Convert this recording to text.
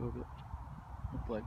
back of it. Look like